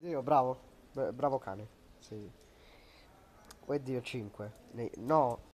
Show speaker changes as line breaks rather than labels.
Dio, bravo. Bravo cane. Sì. Oddio, 5. No,